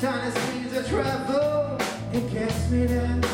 Time tiny seeds of trouble. It gets me down.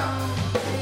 go.